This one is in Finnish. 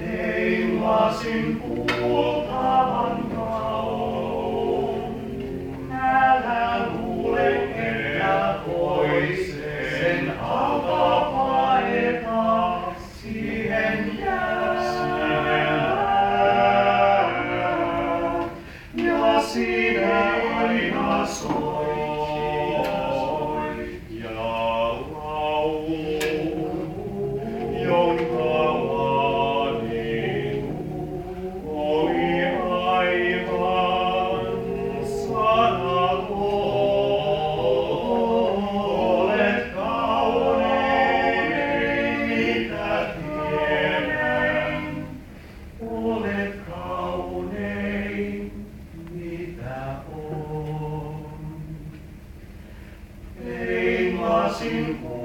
Veivasin kuultavan laulun. Älä luule, että toisen alta paeta, siihen jää. Ja siinä aina soi. sin